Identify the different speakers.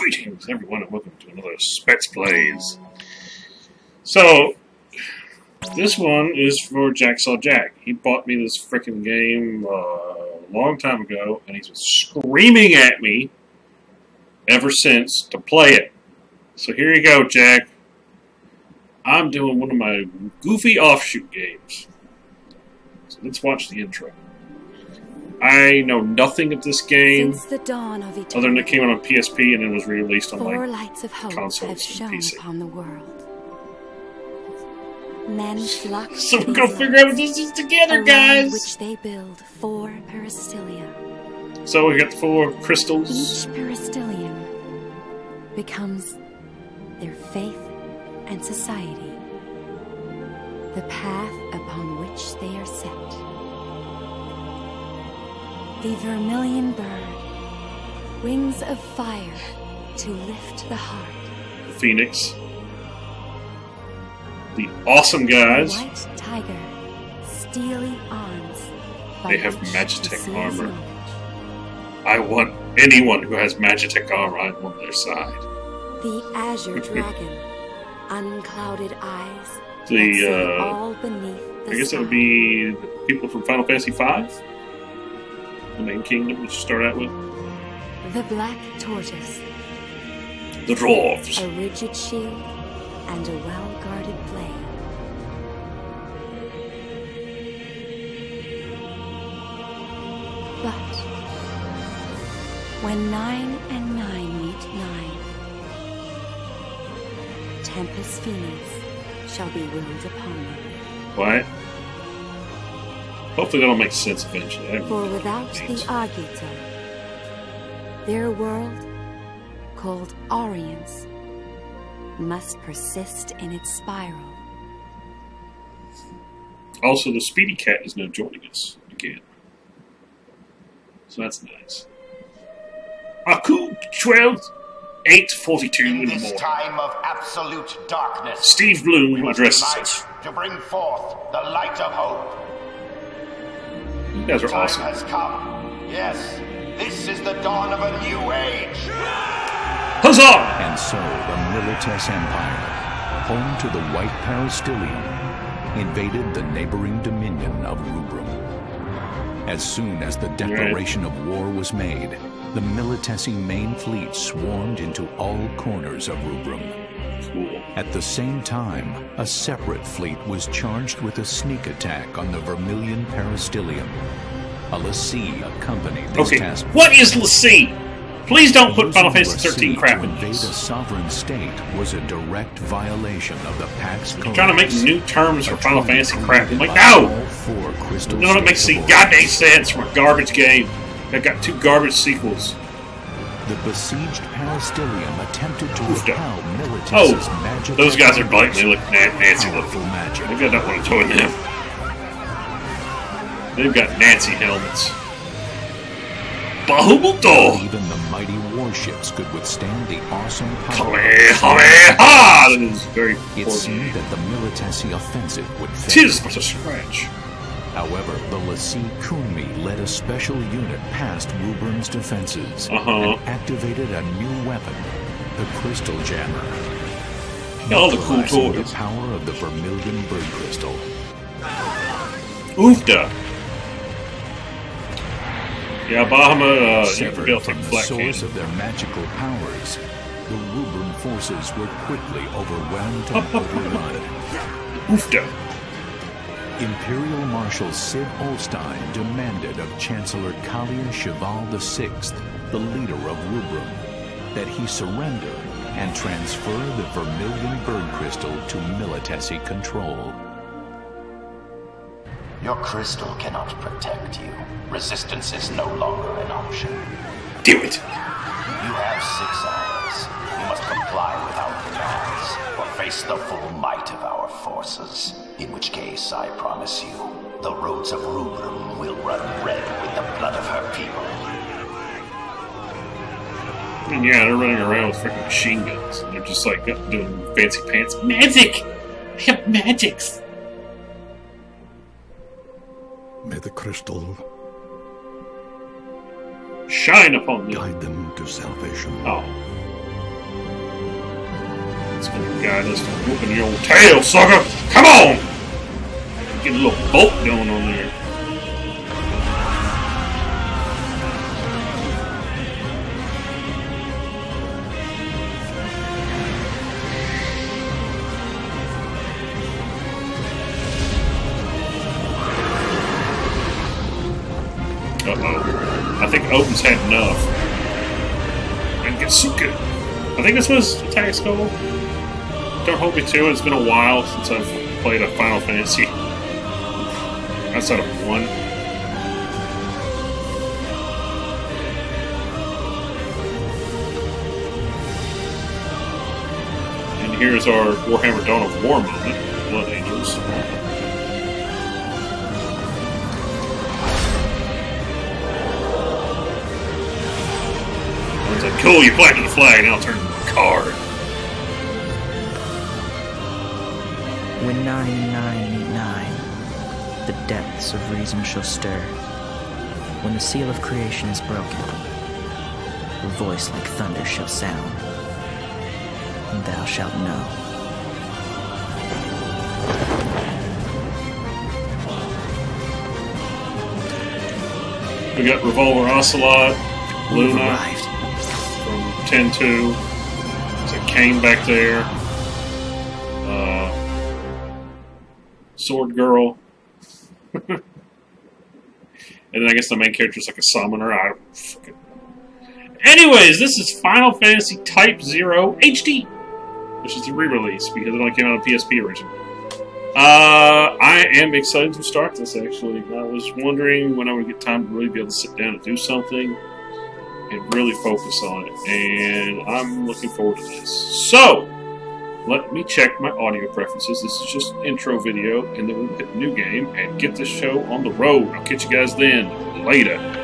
Speaker 1: Greetings, everyone, and welcome to another Spetz Playz. So, this one is for JackSawJack. He bought me this freaking game uh, a long time ago, and he's been screaming at me ever since to play it. So here you go, Jack. I'm doing one of my goofy offshoot games. So let's watch the intro. I know nothing of this game
Speaker 2: Since the dawn of eternity,
Speaker 1: other than it came out on PSP and then was re-released on
Speaker 2: four
Speaker 1: like
Speaker 2: lights of hope
Speaker 1: consoles
Speaker 2: have
Speaker 1: and PC.
Speaker 2: upon the world. Men flock
Speaker 1: So we're gonna figure out what this is together, guys.
Speaker 2: which they build four peristylia.
Speaker 1: So we got the four crystals.
Speaker 2: Each peristylium becomes their faith and society, the path upon The vermilion bird, wings of fire to lift the heart.
Speaker 1: The Phoenix. The awesome guys.
Speaker 2: The white tiger, steely arms.
Speaker 1: They have Magitech armor.
Speaker 2: knowledge.
Speaker 1: I want anyone who has Magitech armor. On their side.
Speaker 2: The azure dragon, unclouded eyes.
Speaker 1: The, uh,
Speaker 2: all beneath the
Speaker 1: I guess it would be the people from Final Fantasy V. The main kingdom, which you start out with.
Speaker 2: the black tortoise,
Speaker 1: The dwarves.
Speaker 2: a rigid shield and a well-guarded blade. But when nine and nine meet nine, Tempest Phoenix shall be willed upon them.
Speaker 1: What? Hopefully that'll make sense eventually.
Speaker 2: For without the
Speaker 1: names.
Speaker 2: Agito, their world, called Orience, must persist in its spiral.
Speaker 1: Also, the Speedy Cat is now joining us again. So that's nice. Aku 12, 842 in
Speaker 3: In
Speaker 1: the
Speaker 3: this
Speaker 1: morning.
Speaker 3: time of absolute darkness,
Speaker 1: Steve
Speaker 3: we
Speaker 1: Bloom addresses us.
Speaker 3: to bring forth the light of hope.
Speaker 1: You guys are
Speaker 3: Time
Speaker 1: awesome.
Speaker 3: has come. Yes, this is the dawn of a new age.
Speaker 1: Huzzah!
Speaker 4: And so the Milites Empire, home to the White Peristylium, invaded the neighboring dominion of Rubrum. As soon as the declaration of war was made, the Militesi main fleet swarmed into all corners of Rubrum. At the same time, a separate fleet was charged with a sneak attack on the Vermilion Peristylium. A l'Cie accompanied this
Speaker 1: Okay,
Speaker 4: task
Speaker 1: what is l'Cie? Please don't put Final Fantasy
Speaker 4: l'Cie
Speaker 1: 13 crap in
Speaker 4: invade a
Speaker 1: this.
Speaker 4: sovereign state was a direct violation of the Pax
Speaker 1: You're trying to make new terms for Final Fantasy crap. I'm like, no!
Speaker 4: all four crystal
Speaker 1: None of it makes goddamn sense from a garbage game that got two garbage sequels.
Speaker 4: The besieged Peristylium attempted to repel Milites's
Speaker 1: Oh,
Speaker 4: magic.
Speaker 1: those guys are biting. blatantly look na- Nancy looking.
Speaker 4: magic.
Speaker 1: Maybe I don't want to join them. They've got Nancy helmets. Bahubuto!
Speaker 4: Even the mighty warships could withstand the awesome power.
Speaker 1: That is very
Speaker 4: It seemed that the Militesi offensive would fail.
Speaker 1: Tis but a scratch.
Speaker 4: However, the l'Cie Qun'mi led a special unit past Rubrum's defenses
Speaker 1: Uh-huh.
Speaker 4: and activated a new weapon, the Crystal Jammer.
Speaker 1: All the cool toys.
Speaker 4: The power of the Vermilion Bird Crystal.
Speaker 1: Oofda! Yeah, Bahama uh,
Speaker 4: Severed from the source
Speaker 1: cannon.
Speaker 4: of their magical powers, the Rubrum forces were quickly overwhelmed and overrun.
Speaker 1: Oofda!
Speaker 4: Imperial Marshal Cid Aulstyne demanded of Chancellor Khalia Chival VI, the leader of Rubrum, that he surrender and transfer the Vermilion Bird Crystal to Militesi control.
Speaker 3: Your crystal cannot protect you. Resistance is no longer an option.
Speaker 1: Do it!
Speaker 3: You have six hours. Face the full might of our forces. In which case, I promise you, the roads of Rubrum will run red with the blood of her people.
Speaker 1: I mean, yeah, they're running around with freaking machine guns. And they're just like doing fancy pants. Magic! I have magics!
Speaker 5: May the crystal
Speaker 1: Shine upon them.
Speaker 5: guide them to salvation.
Speaker 1: Oh. It's gonna guide us to whooping your tail, sucker! Come on! Get a little bolt going on there. I think Open's had enough. And Getsuka. I think this was Attack Skull. Don't hold me to it. It's been a while since I've played a Final Fantasy. Outside of one. And here's our Warhammer Dawn of War moment. Blood Angels. Cool, you planted the flag, now turn the card.
Speaker 6: When nine and nine meet nine, the depths of reason shall stir. When the seal of creation is broken, a voice like thunder shall sound, and thou shalt know.
Speaker 1: We got Revolver Ocelot, Luna
Speaker 6: arrived.
Speaker 1: from 10 2. There's a Kane back there. Uh, Sword Girl. and then I guess the main character is like a summoner. I don't fucking. Anyways, this is Final Fantasy Type Zero HD, which is the re-release because it only came out on PSP originally. Uh, I am excited to start this. Actually, I was wondering when I would get time to really be able to sit down and do something and really focus on it. And I'm looking forward to this. So, let me check my audio preferences. This is just an intro video, and then we'll hit new game and get this show on the road. I'll catch you guys then. Later.